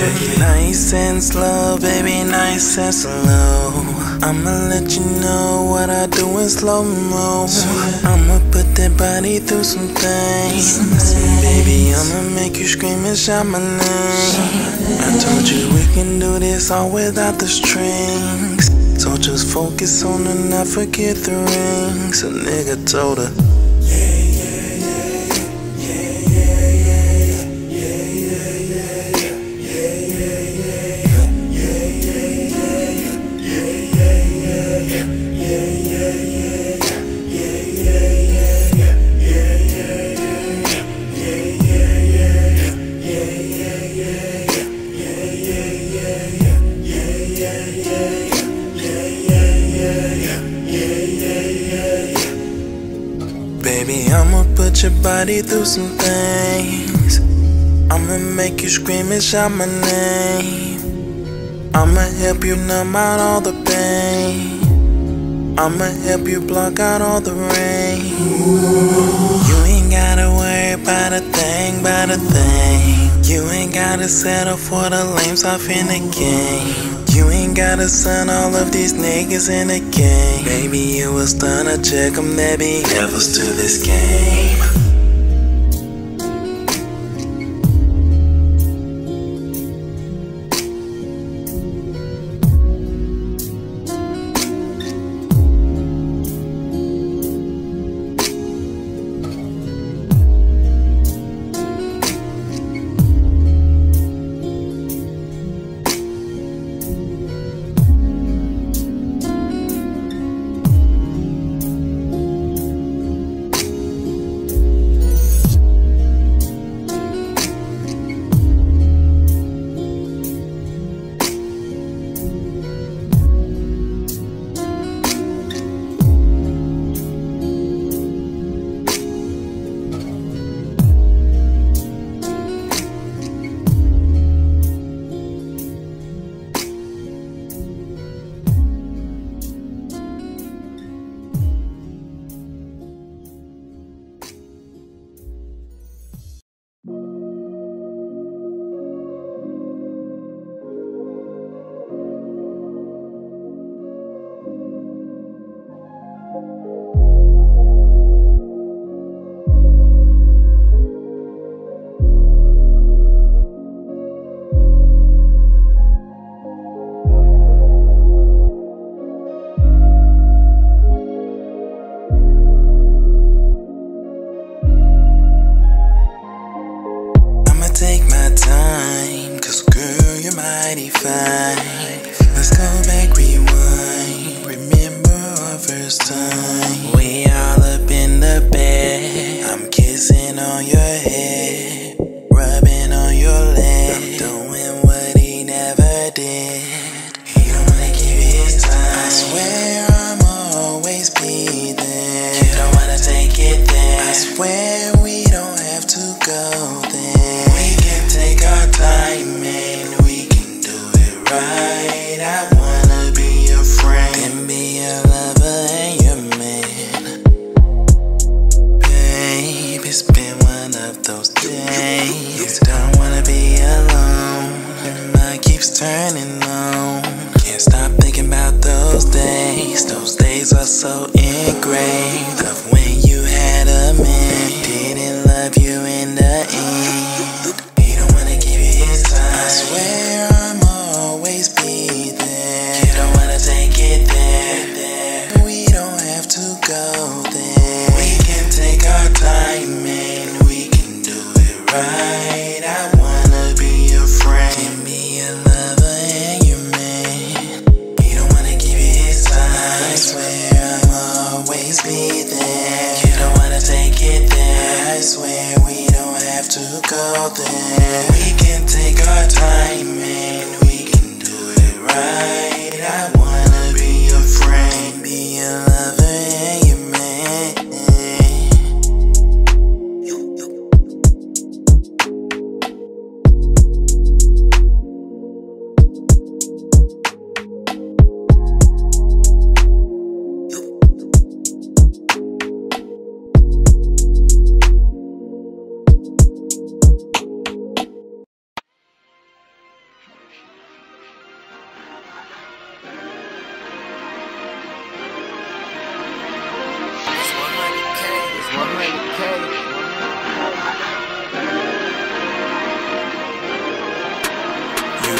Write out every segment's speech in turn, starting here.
Take it nice and slow, baby, nice and slow. I'ma let you know what I do in slow mo. I'ma put that body through some things. Baby, I'ma make you scream and shout my name. I told you we can do this all without the strings. So just focus on the not forget the rings. A nigga told her. Baby, I'ma put your body through some things. I'ma make you scream and shout my name. I'ma help you numb out all the pain. I'ma help you block out all the rain. You ain't gotta about a thing, about a thing. You ain't gotta settle for the lames off in the game. You ain't gotta sign all of these niggas in the game. Maybe you was done to check them, there be levels to this game. We all up in the bed. I'm kissing on your head, go You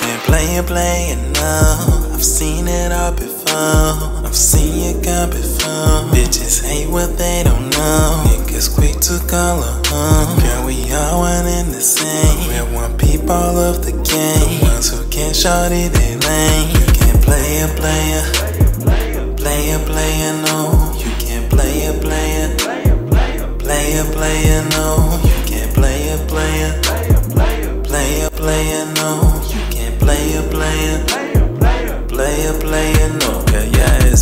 can play it, play it now. I've seen it all before. I've seen you come before. Bitches hate what they don't know. Niggas quick to call a home. Girl, we all one in the same. We're one people of the game. The ones who can't shorty they lame. You can't play it, play it. Play it, play it, no. You can't play it, play it. Play it, play it, no. You can't play it, play it. Play it, play no. You can't play it, play it. Play it, play no. Yeah, yeah,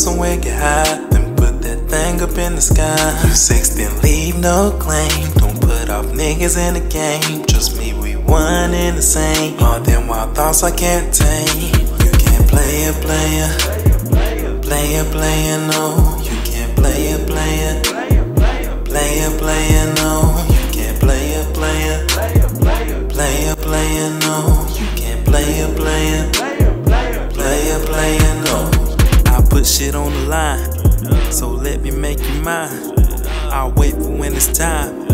somewhere, get high, then put that thing up in the sky. You sex, then leave no claim. Don't put off niggas in the game. Trust me, we one in the same. All them wild thoughts I can't tame. You can't play a play it. Play it, play it, no. You can't play it, play it. Play it, play it, no. You can't play it, play it. Play it, play it, no. You can't play it, play it. Play it, play it, no. I put shit on the line, so let me make you mine. I'll wait for when it's time.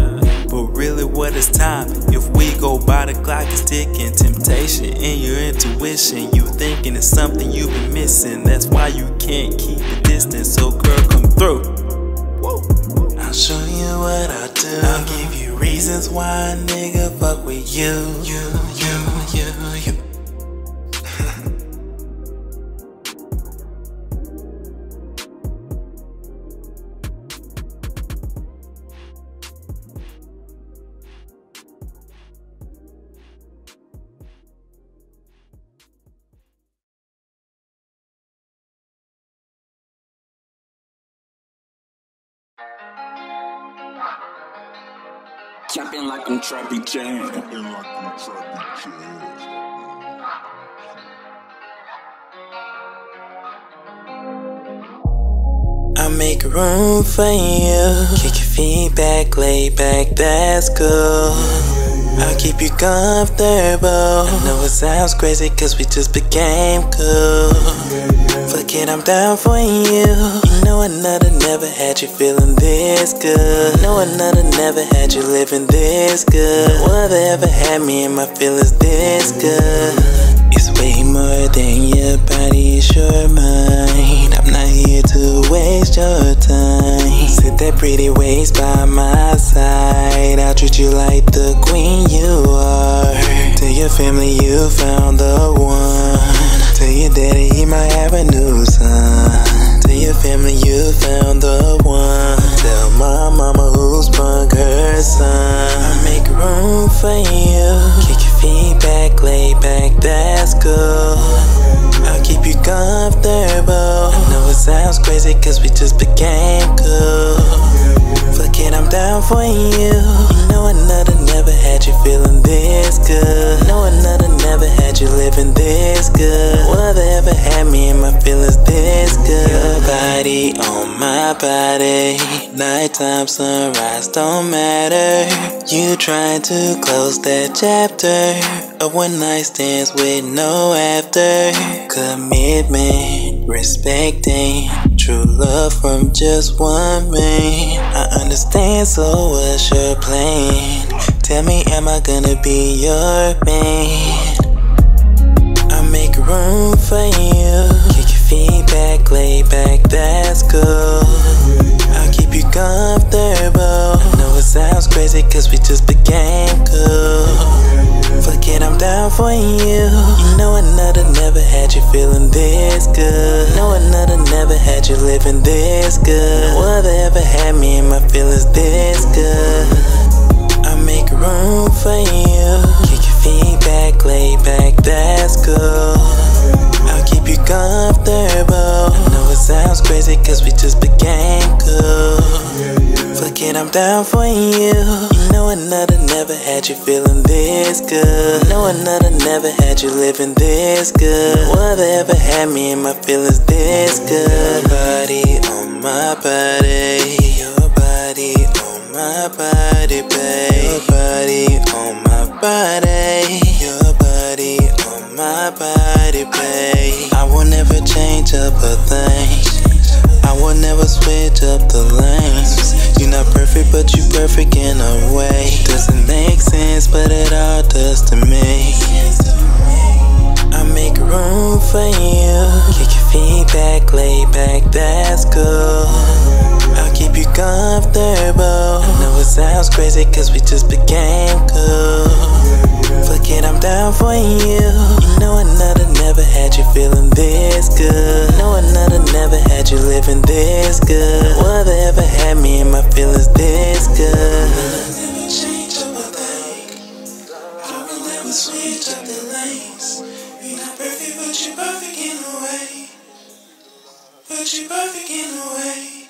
But really, what is time? If we go by the clock, it's ticking. Temptation in your intuition. You thinking it's something you've been missing. That's why you can't keep the distance. So, girl, come through. I'll show you what I do. I'll give you reasons why a nigga fuck with you. You, you, you, you. Jumping like I'm Trappie Chan. I'm Trappie Chan. make room for you. Kick your feet back, lay back, that's cool. I'll keep you comfortable. I know it sounds crazy cause we just became cool. Fuck it, I'm down for you. You know another never had you feeling this good. No another never had you living this good. Will they ever had me and my feelings this good? It's way more than your body is your mind. I'm not here to waste your time. Sit that pretty waist by my side. I'll treat you like the queen you are. Tell your family you found the one. Tell your daddy he might have a new son. Tell your family you found the one. Tell my mama who's sprung her son. I make room for you. Kick your feet back, lay back, that's cool. I'll keep you comfortable. I know it sounds crazy cause we just became cool. I'm down for you. You know another never had you feeling this good. No another never had you living this good. Will they ever had me and my feelings this good? Your body on my body. Nighttime, sunrise don't matter. You trying to close that chapter of one night stands with no after. Commitment, respecting. True love from just one man. I understand, so what's your plan? Tell me, am I gonna be your man? I make room for you. Kick your feet back, lay back, that's cool. I'll keep you comfortable. I know it sounds crazy cause we just became cool. Fuck it, I'm down for you. You know another never had you feeling this good. No another never had you living this good. Will they ever had me and my feelings this good? I make room for you. Kick your feet back, lay back, that's cool. I'll keep you comfortable. I know it sounds crazy cause we just became cool. Fuck it, I'm down for you. You know another never had you feeling this good. You know another never had you living this good. No other ever had me in my feelings this good. Your body on my body. Your body on my body, babe. Your body on my body. Your my body, babe. I will never change up a thing. I will never switch up the lanes. You're not perfect, but you're perfect in a way. Doesn't make sense, but it all does to me. I make room for you. Kick your feet back, lay back, that's cool. I'll keep you comfortable. I know it sounds crazy, cause we just became cool. Fuck it, I'm down for you. You know another never had you feeling this good. No another never had you living this good. Other ever had me in my feelings this good. Switch up the lanes. You're not perfect, but you're perfect in a way. But you're perfect in a way.